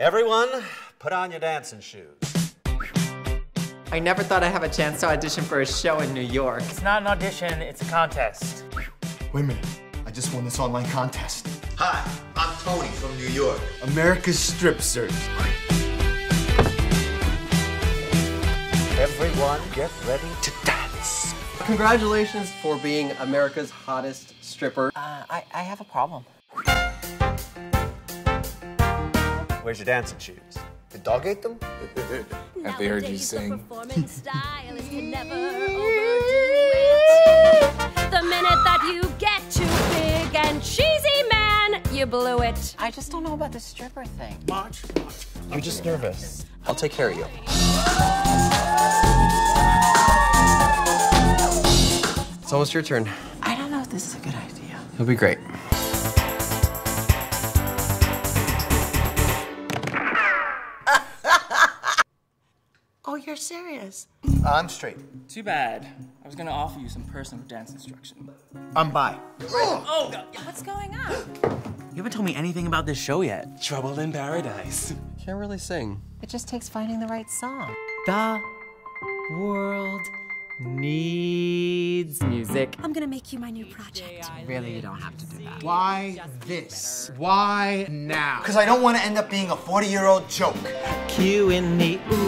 Everyone, put on your dancing shoes. I never thought I'd have a chance to audition for a show in New York. It's not an audition, it's a contest. Wait a minute. I just won this online contest. Hi, I'm Tony from New York. America's Strip Search. Everyone, get ready to dance. Congratulations for being America's hottest stripper. Uh, I, I have a problem. Where's your dancing shoes? The dog ate them? Have they heard you sing? The minute that you get too big and cheesy, man, you blew it. I just don't know about the stripper thing. March, march. You're just nervous. I'll take care of you. It's almost your turn. I don't know if this is a good idea. You'll be great. You're serious? I'm straight. Too bad. I was gonna offer you some personal dance instruction. I'm bi. Oh, God. What's going on? You haven't told me anything about this show yet. Trouble in Paradise. Can't really sing. It just takes finding the right song. The world needs music. I'm gonna make you my new project. Really, you don't have to do that. Why this? Why now? Because I don't want to end up being a 40 year old joke. Cue in the oohs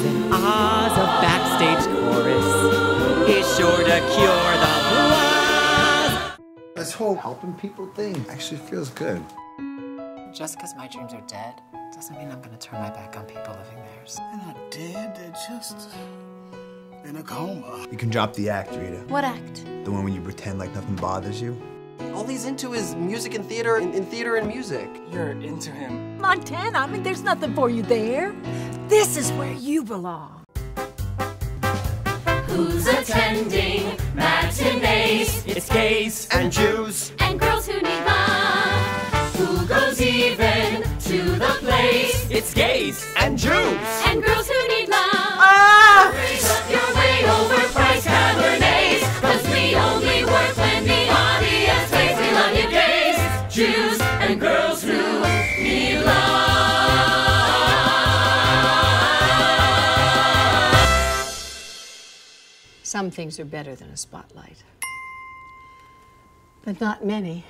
and ahs of backstage chorus is sure to cure the buzz. This whole helping people thing actually feels good. Just because my dreams are dead doesn't mean I'm going to turn my back on people living theirs. They're not dead, they're just in a coma. You can drop the act, Rita. What act? The one when you pretend like nothing bothers you. All he's into is music and theater and, and theater and music. You're into him. Montana, I mean, there's nothing for you there. This is where you belong. Who's attending matinees It's gays. And Jews. and girls who need love? Who goes even to the place It's gays. And Jews. and girls who need love? Some things are better than a spotlight, but not many.